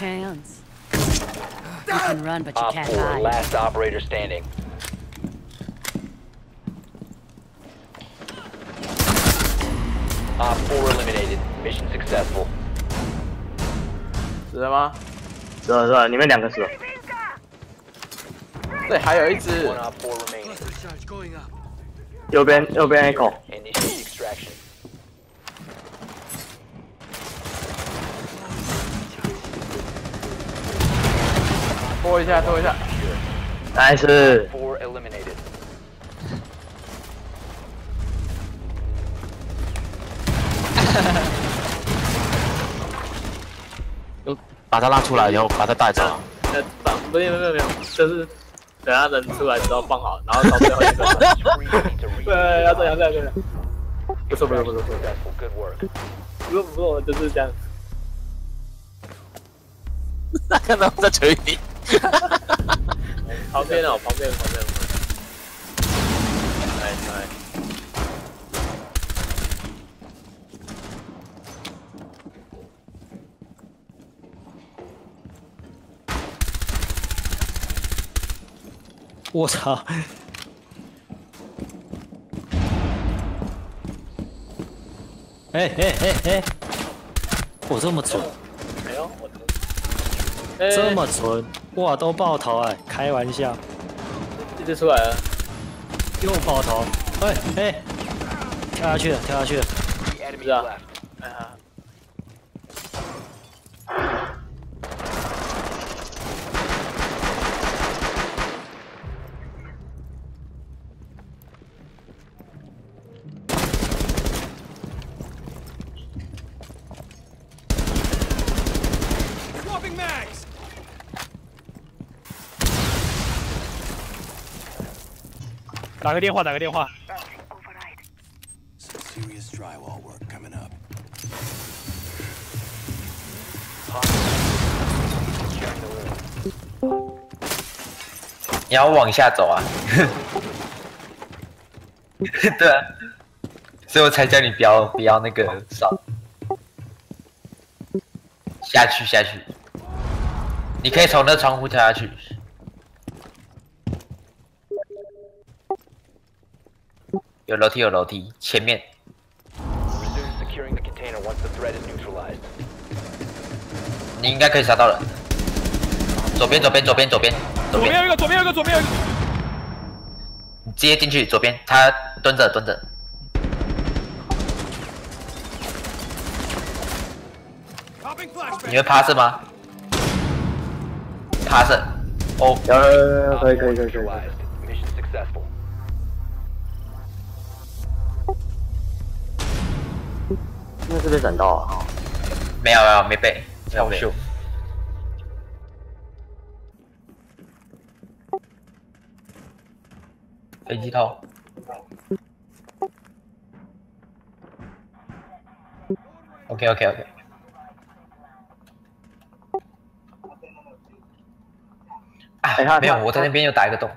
chance. You can run, but you Op can't 4, hide. last operator standing. Op 4 eliminated. Mission successful. 死了吗？是啊是啊，里面两个死了。对，还有一只 One。Op 4 remaining. 右边右边 echo， 拖一下，拖一下。nice，4 eliminated. 把他拉出来然后，把他带走。呃，放没有没有没有，就是等他人出来之后放好，然后到最后一个。对，要这样这样这样。不错不错不错不错. Good work. 不错不错，就是这样。看到在锤你。旁边哦，旁边旁边。来来，我操！哎哎哎哎！我这么准，哎呦，我这么纯，哇，都爆头哎！开玩笑，一直出来了。又爆头！哎哎，跳下去了，跳下去了 left. 打个电话，打个电话。你要往下走啊。对啊，所以我才叫你不要不要那个上下去下去。你可以从那窗户跳下去。有楼梯有楼梯，前面 Resume securing the container once the threat is neutralized. 你应该可以杀到人。左边左边左边左边左边，有一个，左边有一个，左边有一个。你直接进去左边，他蹲着蹲着。你会趴是吗？趴着。哦，有有有有，Op 可以可以可以可以。该是被闪到啊。没有没有没背，没有秀。飞机头。OK OK OK。啊，没有，我在那边又打一个洞。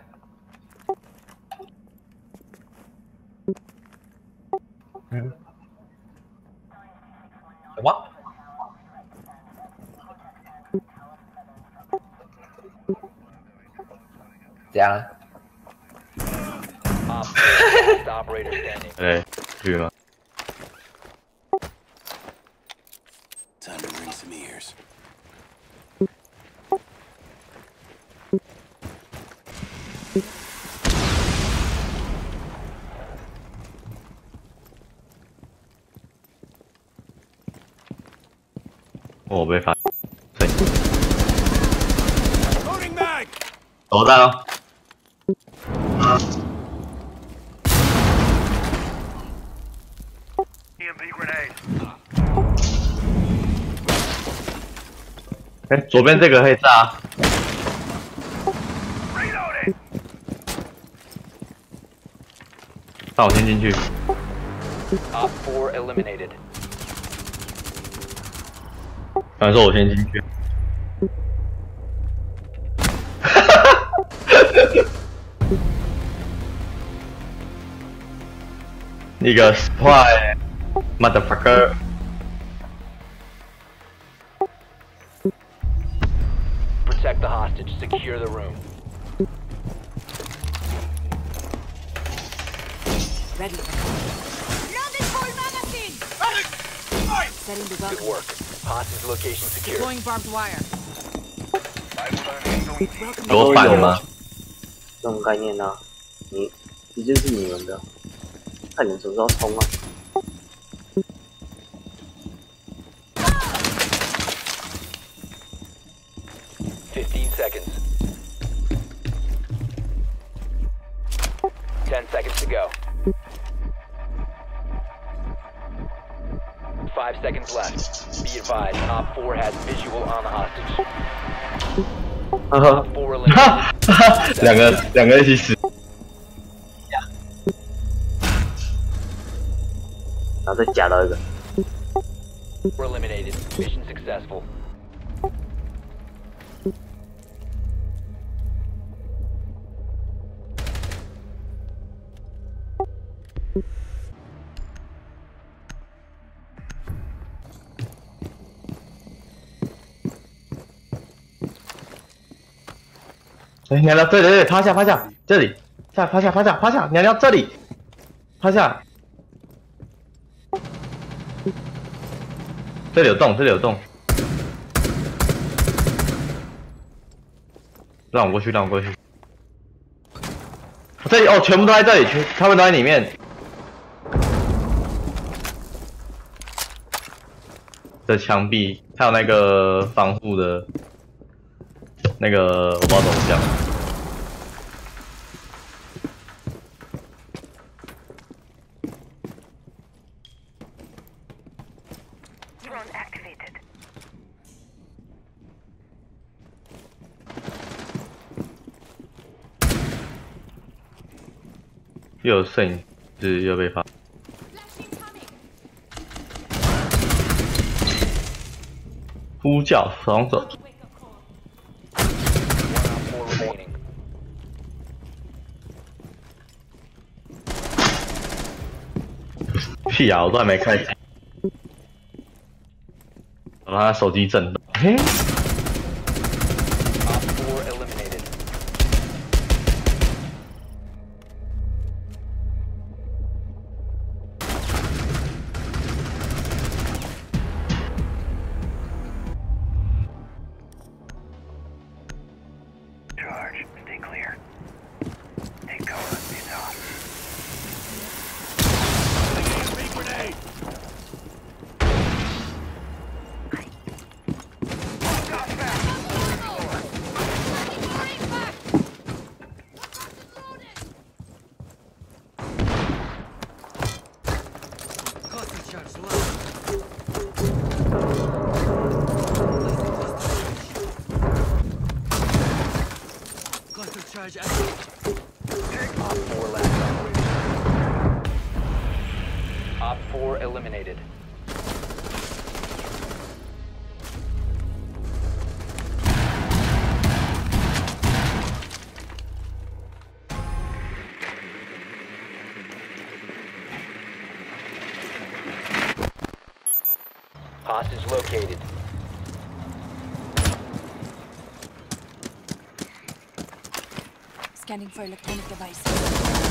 嗯，有吗？怎样？Op 4 last operator standing. 哎，去吗？Time to ring some ears. 我被发。对。投弹哎，左边这个可以炸。那我先进去。Four eliminated。反正我先进去。一个 spy motherfucker。 Protect the hostage. Secure the room. Ready. Setting the Good gun. work. Hostage location secure. Deploying barbed wire. 有反吗？这种概念呢、你直接是你们的， 看你们什么时候冲啊！ 15 seconds. 10 seconds to go. 5 seconds left. Be advised, Op 4 has visual on the hostage. 呵呵 Op 4 哈 eliminated. 哈，两个两个一起死。 后再加到一个，4 eliminated. Mission successful. 哎，娘娘，对对对，趴下趴下，这里，下趴下趴下趴下，娘娘这里，趴下。这里有洞，这里有洞。让我过去，让我过去。这里哦，全部都在这里，全他们都在里面。这墙壁还有那个防护的，那个我不知道怎么讲。又有摄影师又被发，呼叫双手，屁啊！我都还没开机，我他手机震动。嘿，Hostage located. Scanning for electronic devices.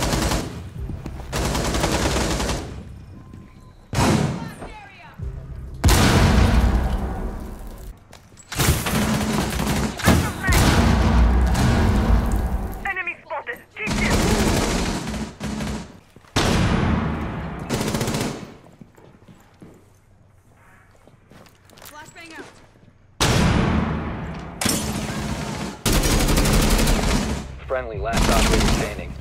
Friendly, last operator standing.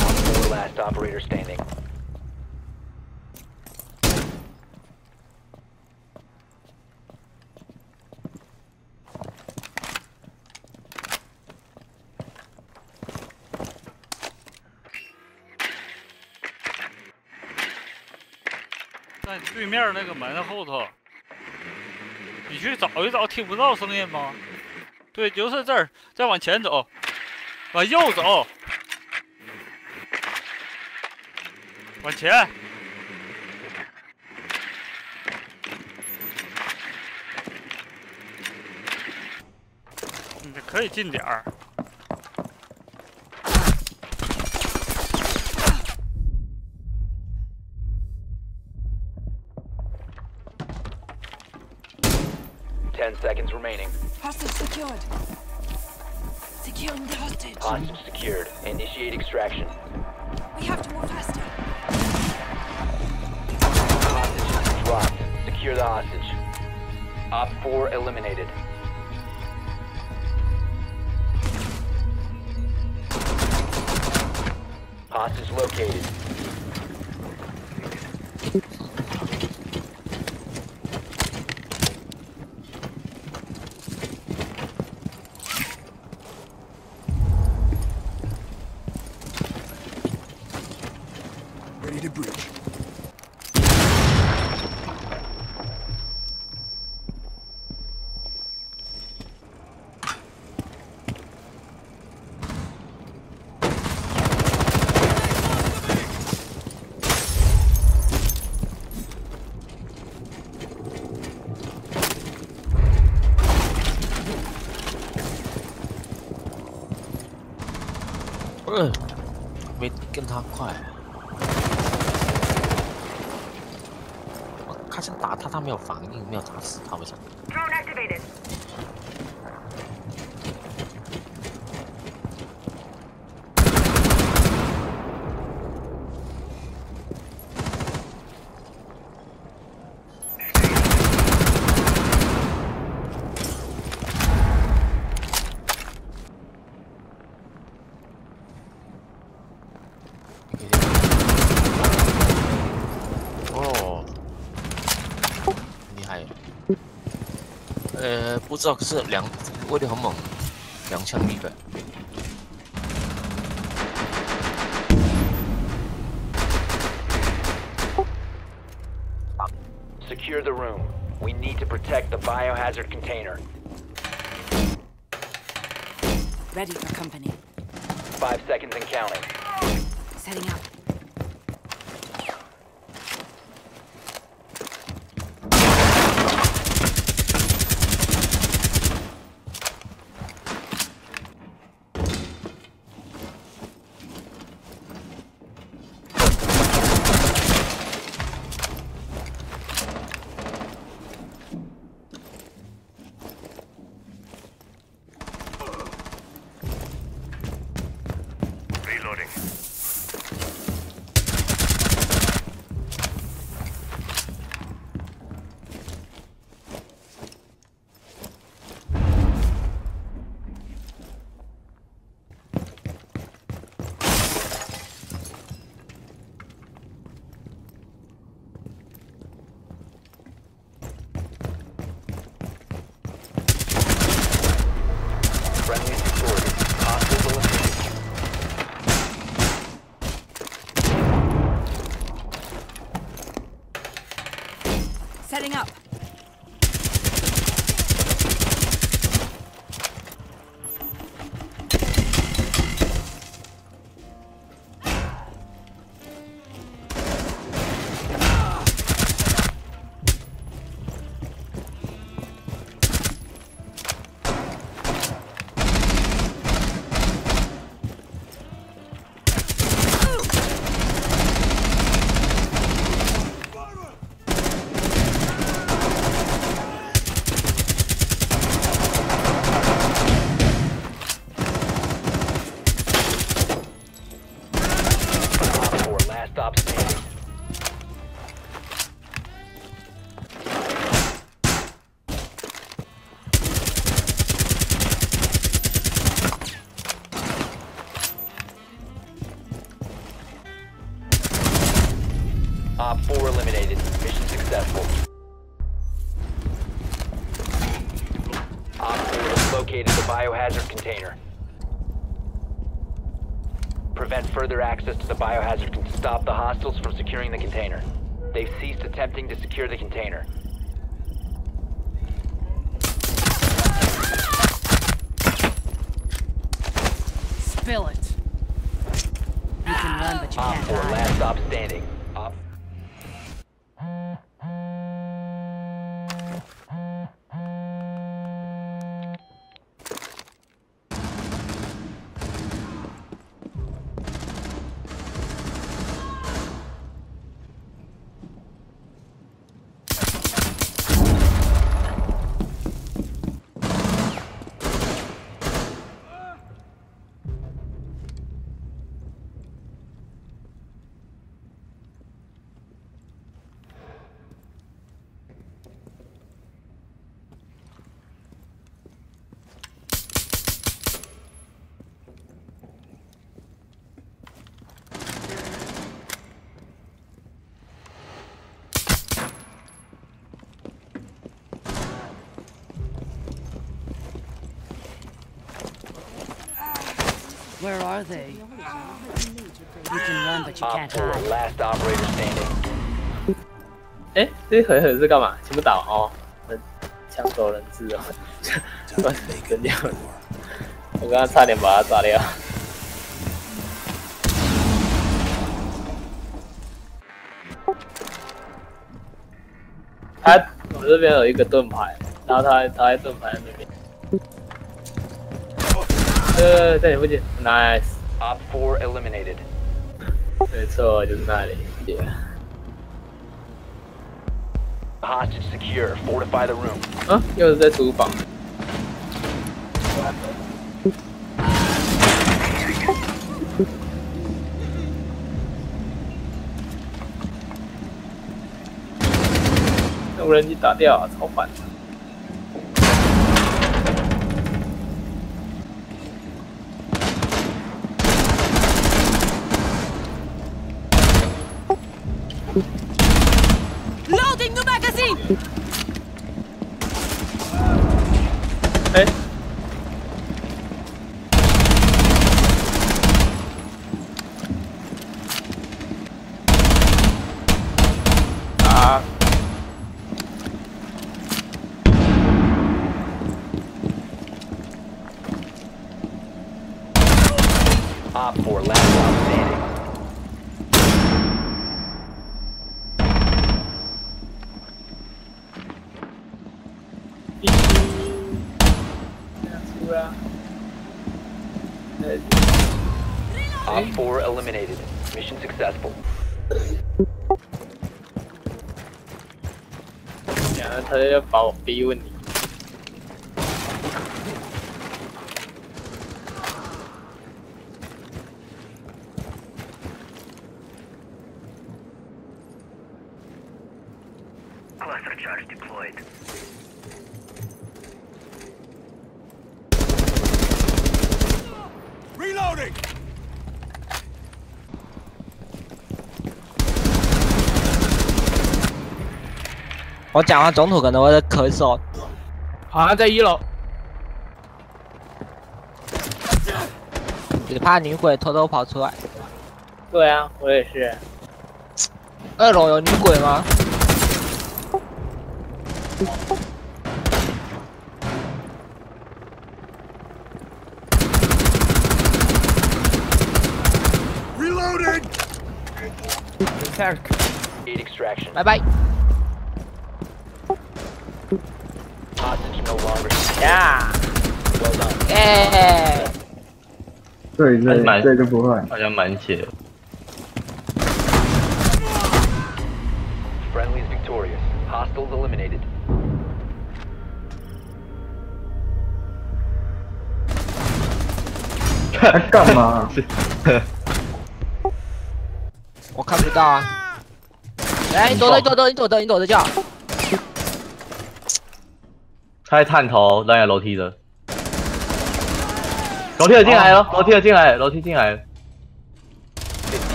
Op 4 last operator standing. 对面那个门后头，你去找一找，听不到声音吗？对，就是这儿，再往前走，往右走，往前。你可以近点儿。Op 4 eliminated. Hostage located. 跟他快。开枪打他他没有反应没有打死他不行不知道，可是两威力很猛，两枪一个。 Secure the room. We need to protect the biohazard container. Ready for company. Five seconds and counting. Setting up. Op 4 eliminated. Mission successful. Op 4 has located the biohazard container. Prevent further access to the biohazard and stop the hostiles from securing the container. They've ceased attempting to secure the container. Spill it. You can run, but you can't Op 4, last stop standing. Where are they? You can run, but you Op can't 4, hide. last operator standing. 哎，这回合是干嘛？全部打完哦，人抢走人质哦，把谁跟掉了？我刚刚差点把他炸掉。他我这边有一个盾牌，然后他他在盾牌那边。呃，在你附近，nice，Op 4 eliminated. 没错，就是那里。Yeah Hostage secure. Fortify the room. 啊，又是在厨房。用无人机打掉，超烦。eliminated. Mission successful. 然后他就要把我逼问你。 我讲完总统可能会在咳嗽。好像在一楼。只怕女鬼偷偷跑出来。对啊，我也是。二楼有女鬼吗？Reloading. Aid extraction. 拜拜。Hostage no longer secure. 呀.耶！对还是蛮这就不会。好像满血。Friendly is victorious. Hostiles eliminated. 他干嘛？我看不到啊。哎，你躲着，你躲着，你躲着，你躲着叫。在探头那样楼梯的。楼梯有进来了楼梯有进来楼梯进来。了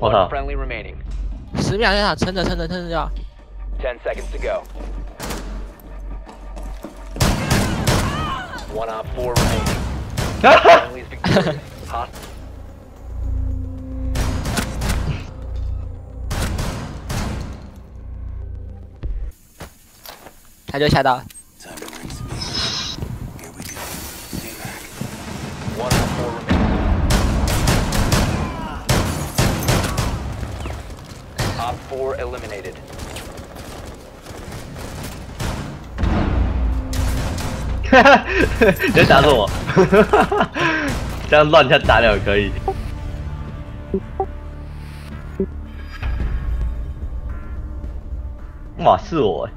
我操十秒现场撑着撑着撑着就要哈哈他就下到。了 你在打什么？这样乱枪打鸟可以。哇，是我